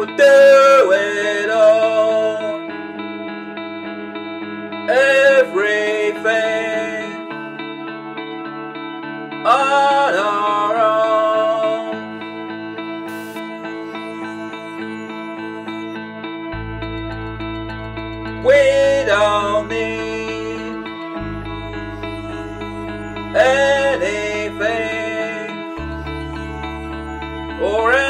would do it all. Everything on our own. We don't need anything or anyone.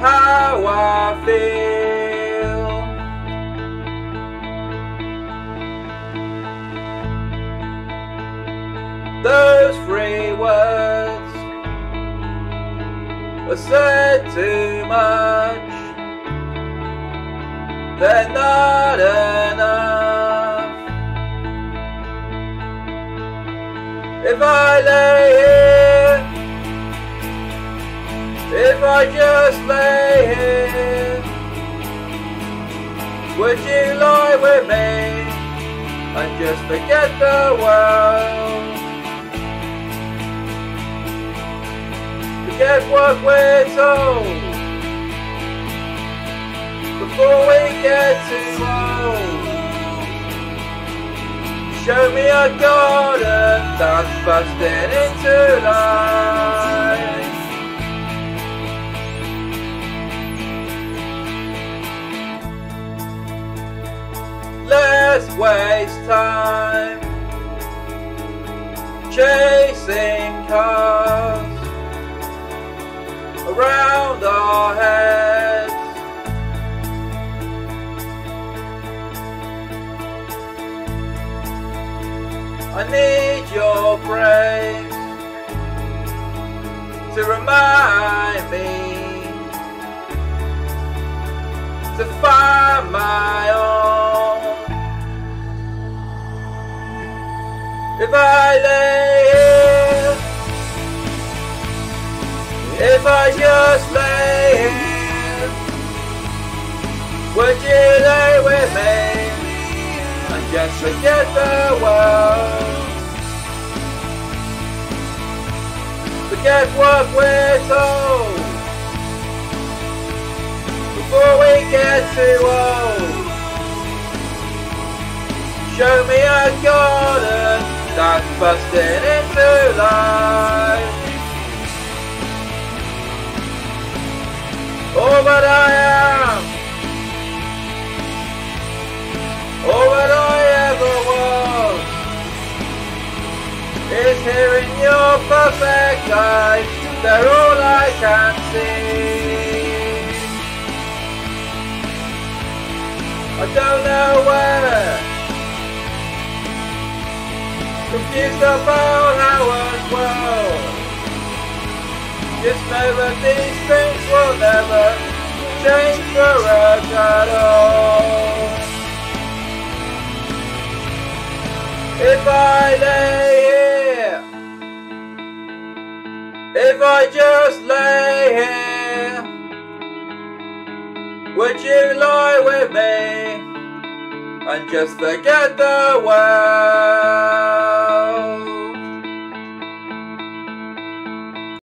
how I feel. Those three words are said too much. They're not enough. If I lay if I just lay here, would you lie with me and just forget the world? Forget what we're told before we get too old. Show me a garden that's busting into life. Let's waste time chasing cars around our heads. I need your grace to remind me to find my If I lay here, if I just lay here, would you lay with me? and just forget the world. Forget what we're told before we get too old. Show me a garden that's busting into life. All that I am. All that I ever was is here in your perfect eyes. They're all I can see. I don't know where. How and well. Just know that these things will never change for us at all. If I lay here, if I just lay here, would you lie with me and just forget the world.